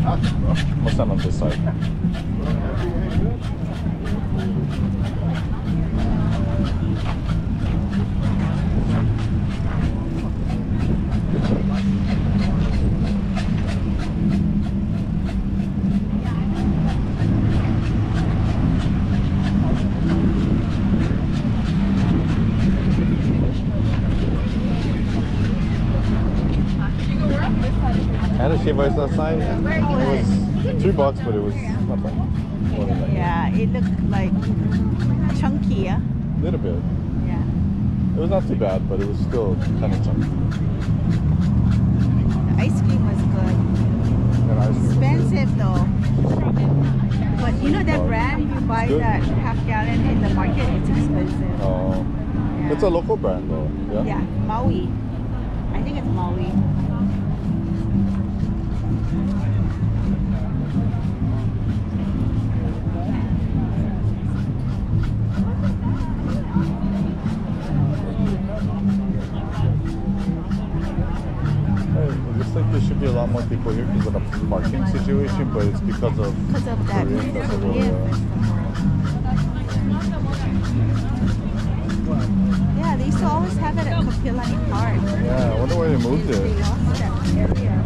What's that on this side? Ice last night. It was two bucks, but it was not bad. Yeah, it looked like chunky, yeah? A little bit. Yeah. It was not too bad, but it was still kind of chunky. The ice cream was good. And ice cream was good. Expensive though. But you know that oh. brand, you buy that half gallon in the market, it's expensive. Oh, Yeah. it's a local brand though. Yeah. Yeah, Maui. I think it's Maui. Parking situation, but it's because of Because of that Korean yeah. Yeah, they used to always have it at Kapiolani Park. Yeah, I wonder why they moved They it. lost that area.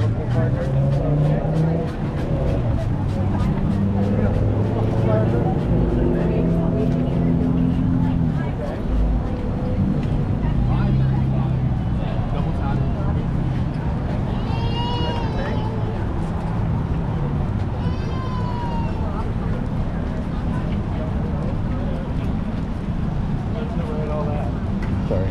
Sorry.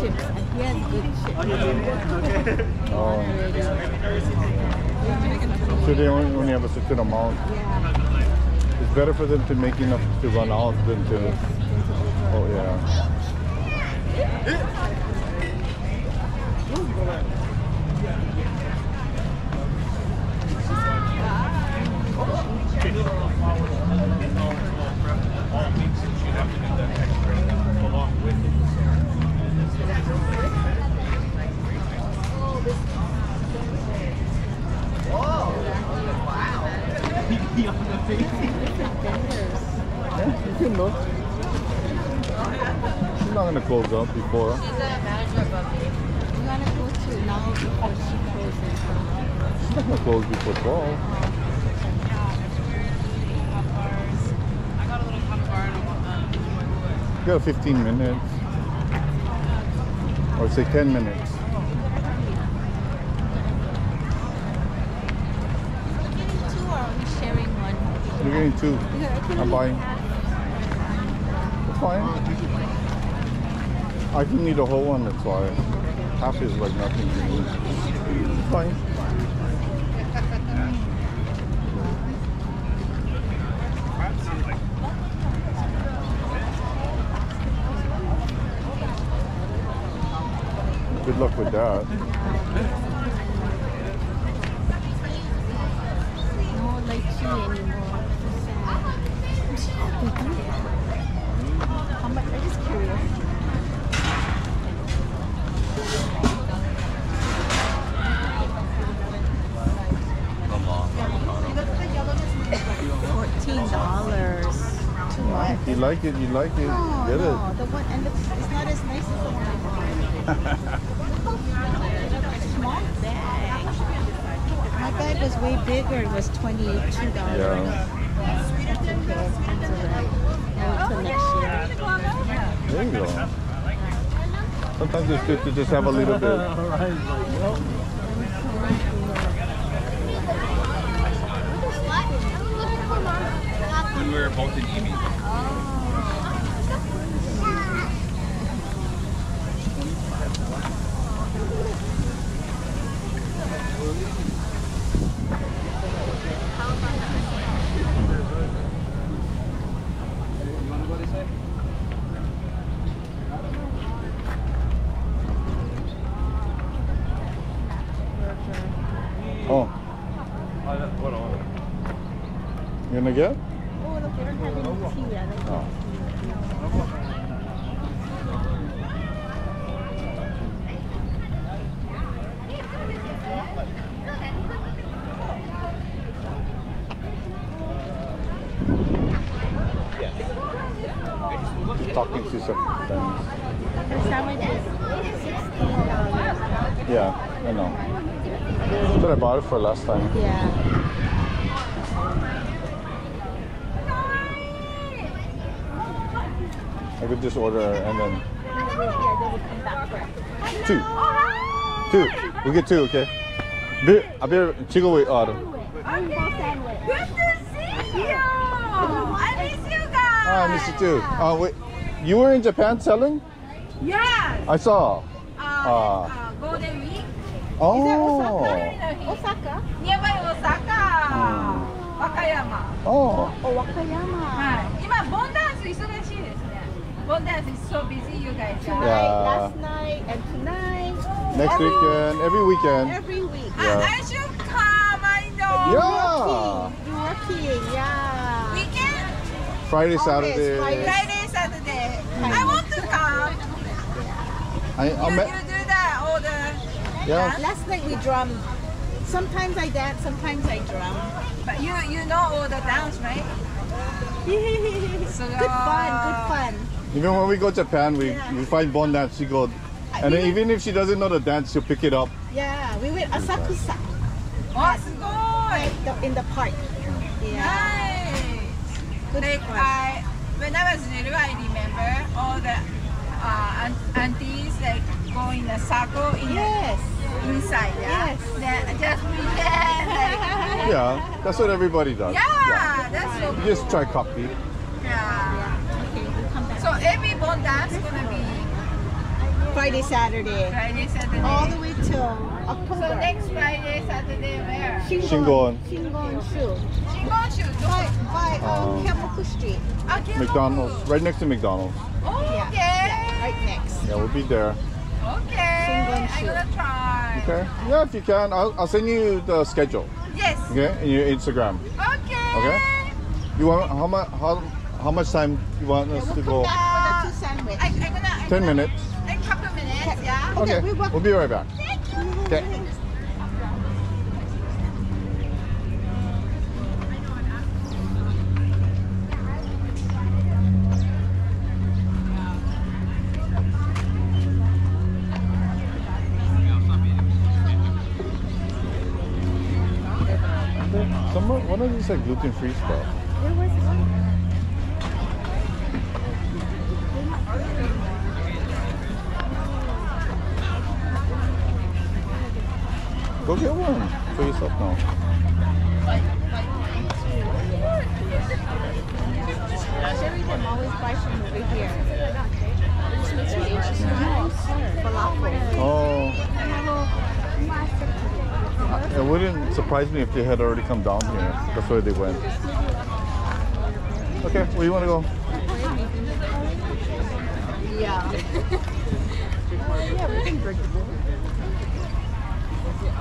Chips. He has good chips. Oh. So they only, only have a certain amount. Yeah. It's better for them to make enough to run out than to. Oh yeah. Yeah, you can look. She's not gonna close up before. We're gonna go to now before she closes. She's not gonna close before 12. You got 15 minutes. Or say 10 minutes. Two or are we sharing You're getting two. I'm buying. That's fine. I can need a whole one, that's why. Half is like nothing to me. It's fine. Good luck with that. No lychee anymore. Too. You like it, you like it, No, get no, the one and the, it's not as nice as the one I bought. Small bag. My bag was way bigger. It was twenty-two dollars. Yeah. It's alright. Now until next year. There you go. Sometimes it's good to just have a little bit. We were both in EB. Oh, you gonna get? Talking to some friends. Her sandwich is sixteen dollars. Yeah, I know. But I bought it for last time. Yeah. I could just order and then Yeah, they would come back for it. two. Two. We get two, okay? Bir, a bir chicken with order. Rainbow sandwich. Good to see you! I miss you guys! Ah, I miss you too. Uh, wait, you were in Japan selling? Yes! I saw. Uh, Ah. uh, Golden Week. Oh. Osaka? Nearby Osaka! Hmm. 和歌山。 Oh. Oh, Wakayama. はい。今、ボンダンス忙しいですね。 Bon dance is so busy, you guys. Tonight, yeah. last night, and tonight. Next every weekend, every weekend. Every week. Yeah. I, should come, I know. Yeah. You're working, You're working yeah. Weekend? Friday, Saturday. Friday, Friday Saturday. Mm. I hmm. want to come. I, you, you do that, all the... Yeah. Last night we drummed. Sometimes I dance, sometimes I drum. But you you know all the dance, right? so, good fun, good fun. Even when we go to Japan, we, yeah. we find Bon dance, she go. And then even if she doesn't know the dance, she'll pick it up. Yeah, we went Asakusa. Oh, in the park. Yeah. Nice. Like I, when I was little, I remember all the uh, aunties like go in a circle in yes. the, inside. Yeah? Yes. Then just pretend. Like, yeah, that's what everybody does. Yeah, yeah. that's so cool. You just try copy back. So dance gonna be Friday, Saturday. Friday, Saturday. All the way till October. so next Friday, Saturday, where? Shingon. Shingon Shu. Shingonshu. By, by um, Um, Keeaumoku Street. Okay. McDonald's, right next to McDonald's. Okay. Yeah, right next. Yeah, we'll be there. Okay. I'm gonna try. Okay. Yeah, if you can, I'll, I'll send you the schedule. Yes. Okay, in your Instagram. Okay. Okay. You want how much? How how much time you want Yeah, us we'll to go? back for the. I, I'm gonna. I'm Ten gonna- minutes. A couple minutes, yeah. Okay. we will- We'll be right back. Okay. Some of- one of these like gluten free stuff. There was one. Go get one for yourself now. Sherry them always from over here. Falafel. Oh, it wouldn't surprise me if they had already come down here. That's where they went. Okay, where you want to go? Yeah. yeah, we can drink I know,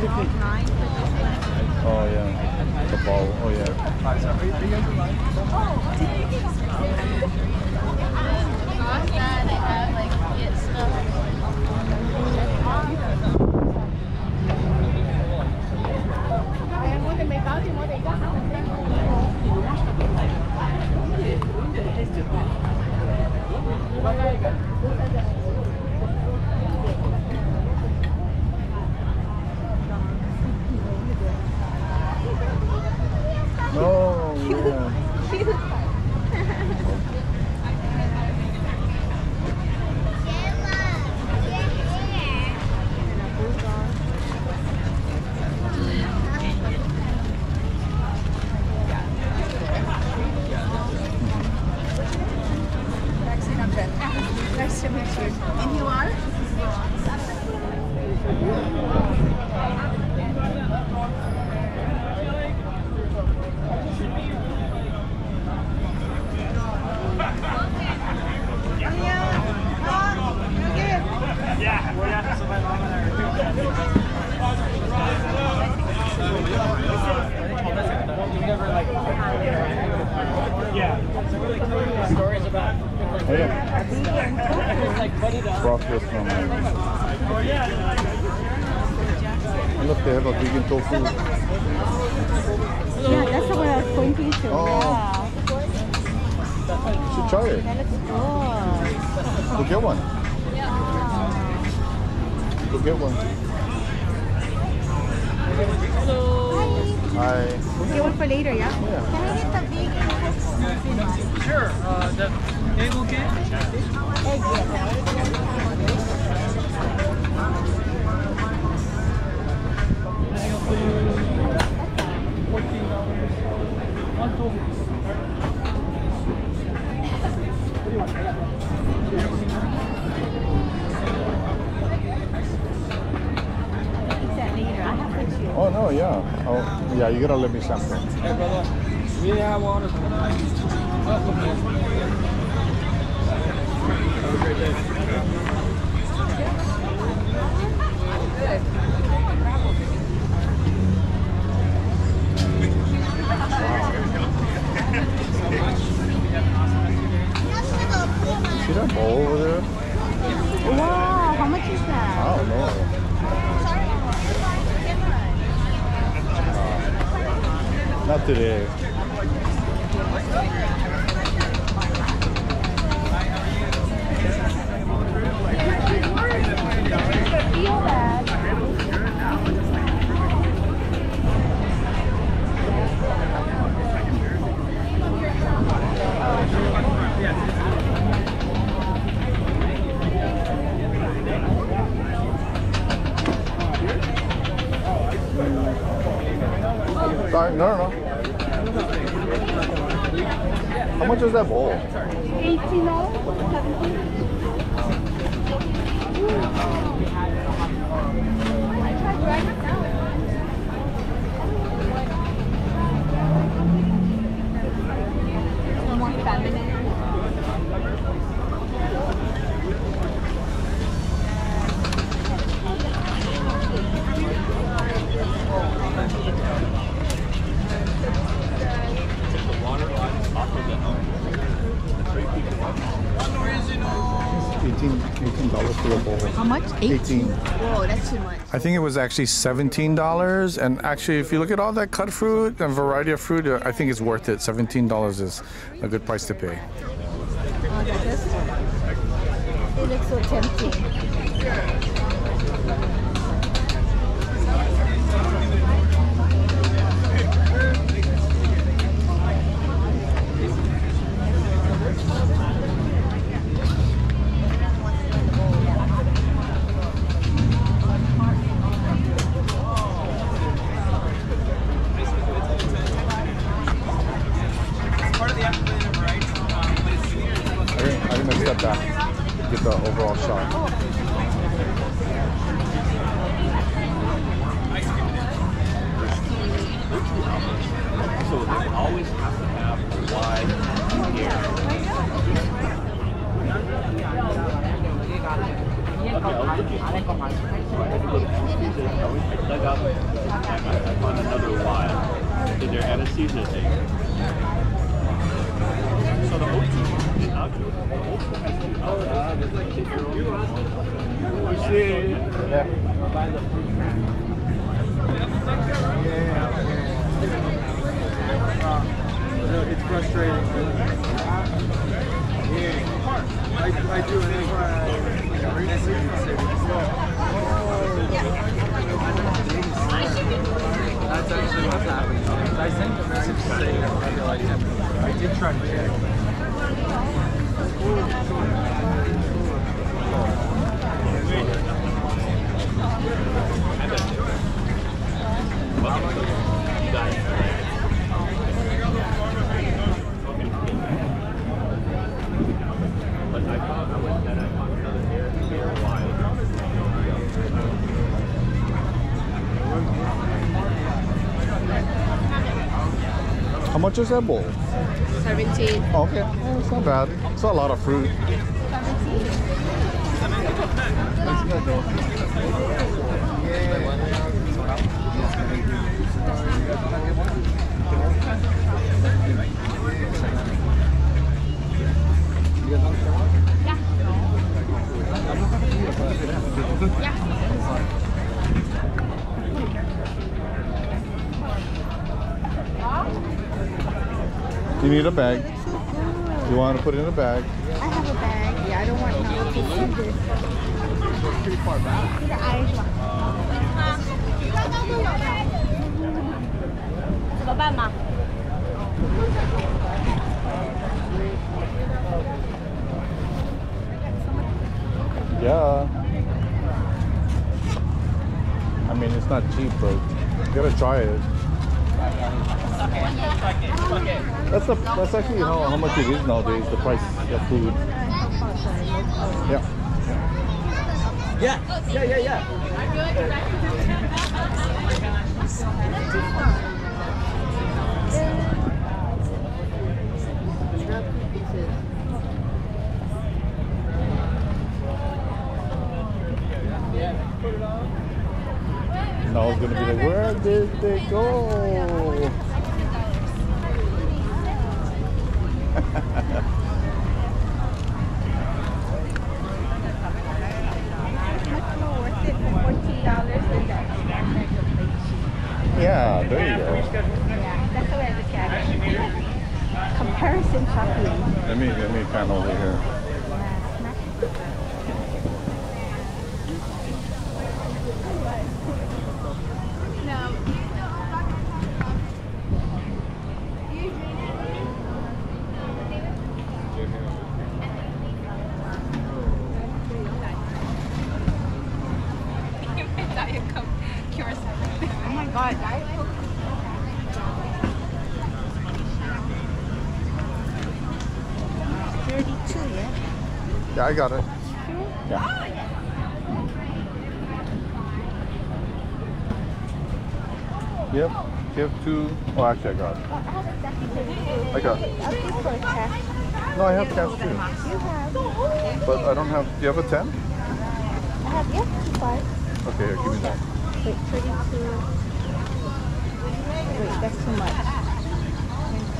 Thank you. From. And look, they have a vegan tofu. Yeah, that's what I was pointing to. Oh. You should try it. Yeah. That looks good. Go get one. Go get one. I... We'll get one for later, yeah? yeah. Can I get the? Sure. Uh, the? Egg, yeah. $14. Yeah. You gotta let me brother. We have water. Have a great day. See that bowl over there? Wow, how much is that? I don't know. Not today. Feel bad. Sorry, no, no, no. How much is that bowl? 18 dollars? More feminine. 18. Whoa, that's too much. I think it was actually $17. And actually, if you look at all that cut fruit and variety of fruit, I think it's worth it. $17 is a good price to pay. Oh. It looks so tempting. I did try to check. You guys. But I found, I went, then I found another hair, hair wire. How much is that bowl? 17. Okay, oh, it's not bad. It's not a lot of fruit. 17. You need a bag. You want to put it in a bag. I have a bag. Yeah, I don't want no to pretty far back. Yeah. I mean, it's not cheap, but you gotta try it. That's the that's actually how, how much it is nowadays. The price of food. Yeah. Yeah, yeah, yeah, yeah. Now it's gonna be like, where did they go? Much more worth it for fourteen dollars than that. Yeah, there you go. Yeah, that's the way I look at it. Comparison shopping. Let me let me pan over here. Yeah, snack. My god, Diet Coke. Thirty-two, yeah. Yeah, I got it. Yeah. Yep. You have two. Oh, actually, I got it. I have a second thirty-two. I got it. I'll give for a cash. No, I have cash too. You have. But I don't have. Do you have a 10? I have, yeah, five. Okay, here, give me that. Wait, 32. Wait, that's too much.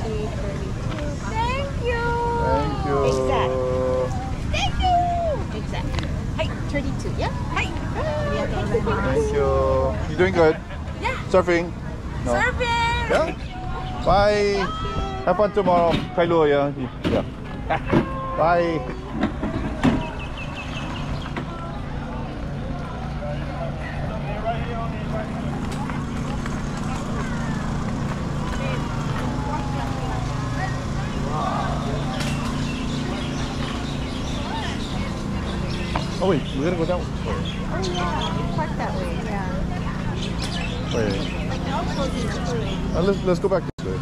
20, 32. Thank you! Thank you. Exact. Thank you! Exact. Hi, 32, yeah? Hi! Thank you. You're doing good? Yeah. Surfing? No. Surfing! Yeah. Bye. Have fun tomorrow. Kailua, yeah. Yeah. Bye. Oh wait, we gotta go that way. Oh yeah, park that way, yeah. Wait. Like all closing is food. Uh, let's let's go back this way.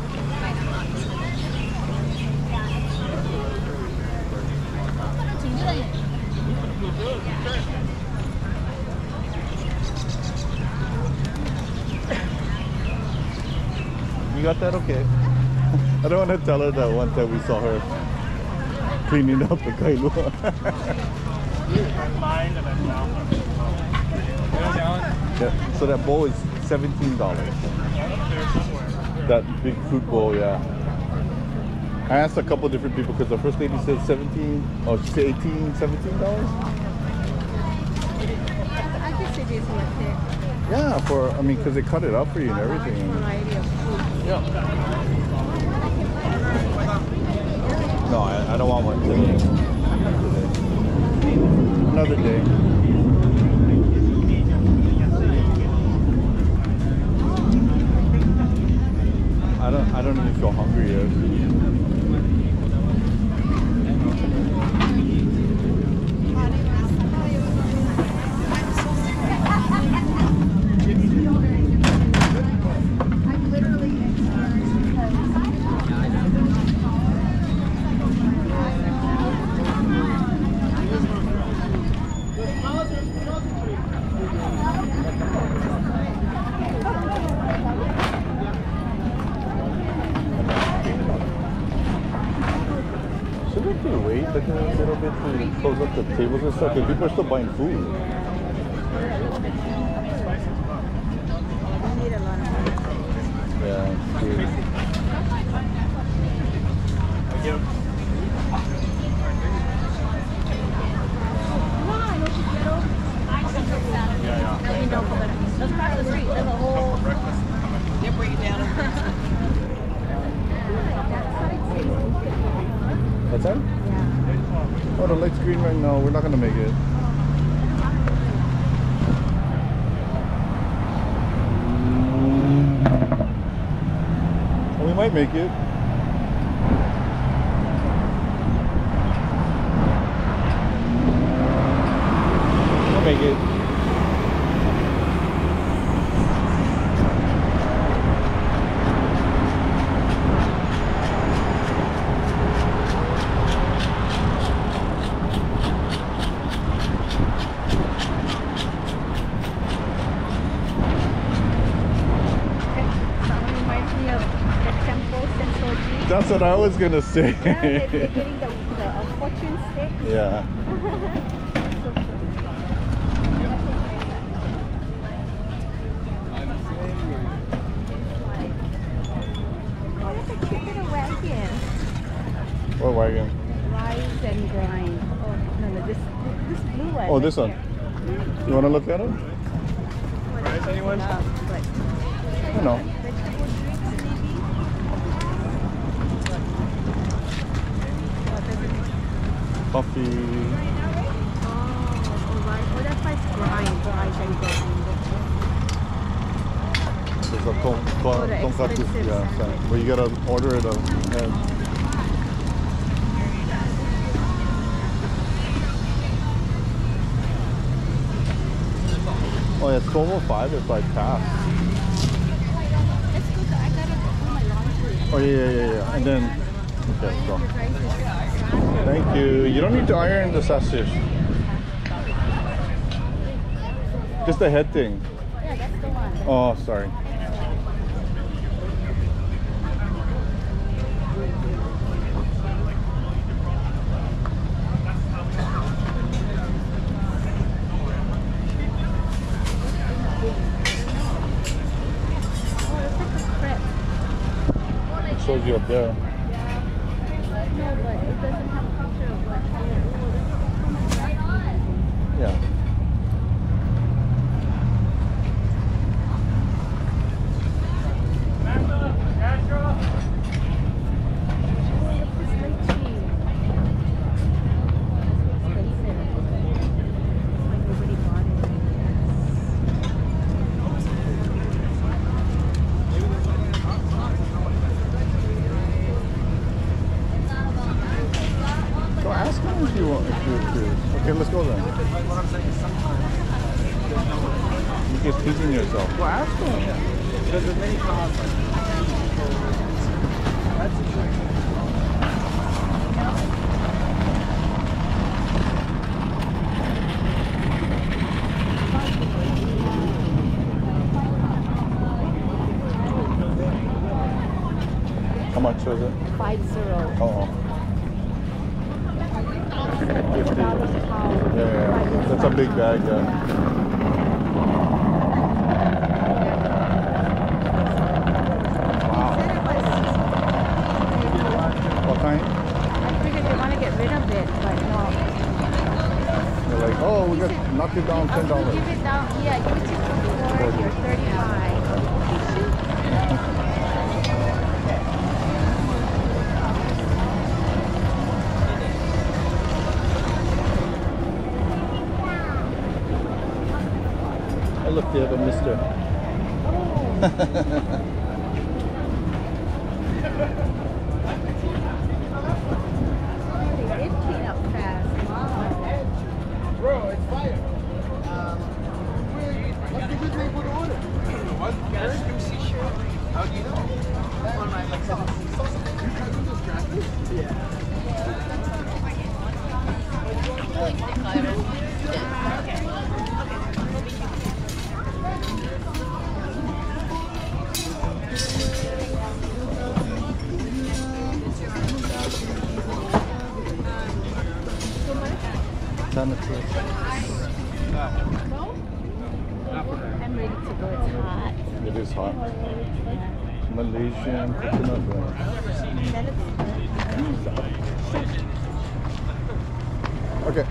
You got that okay? I don't want to tell her that one time we saw her cleaning up the kailua. Yeah. So that bowl is seventeen dollars. That big fruit bowl, yeah. I asked a couple different people because the first lady said 17, oh, she said 18, 17 dollars. I guess it is worth it. Yeah, for I mean, because they cut it up for you and everything. Variety of food. Yeah. No, I, I don't want one today. Another day. I don't. I don't even feel hungry yet. Shouldn't we wait like a little bit to close up the tables and stuff? Because people are still buying food. Yeah. true. Let me know for the, let's cross the street, there's a whole. They'll bring it down. That? Oh, the light's green right now. We're not gonna make it. We might make it. We'll make it. Someone reminds me of the temples Sensoji. That's what I was gonna Yeah, they're, they're say. getting the, the fortune stick. yeah. So cool. There's a cute little wagon. What wagon? Rise and grind. Oh, no, no, this, this blue one. Oh, right one. here. You wanna look at it? What is anyone? Uh, but I know. vegetable drinks, maybe? Oh, there's a- Coffee. Oh, oh, right. Oh, that's why it's grind. Rise and grind. There's a ton, Oh, ton, the tonkatsu. expensive Yeah, sandwich. so- but you gotta order it. And Oh, yeah, it's 1205 if I pass. Let's go. to- I gotta do my laundry. Oh, yeah, yeah, yeah, yeah. And then, okay, let's go. Thank you. You don't need to iron the sausage. Just the head thing. Yeah, that's the one. Oh, sorry. Oh, it's like a crepe. Shows you up there. No, but it doesn't have a picture of what Yeah. So ask him if you want. If you're curious. Okay, let's go then. What I'm saying is sometimes You get teasing yourself. Well, ask him. because there's many cars like that's the trick. How much was it? Five zero. Oh. Fifty. dollars a pound. Yeah, yeah. That's a big bag. Malaysian coconut drink. That looks Okay.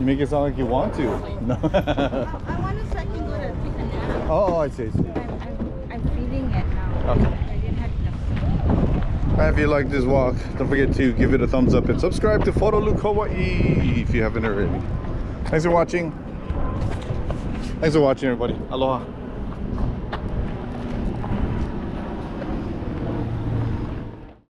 You make it sound like you want to. No. I want to so I can go to take a nap. Oh, oh, I see. I see. I'm, I'm, feeling it now. Okay. I didn't have enough. If you like this walk, don't forget to give it a thumbs up and subscribe to Photo Luke Hawaii if you haven't already. Thanks for watching. Thanks for watching, everybody. Aloha.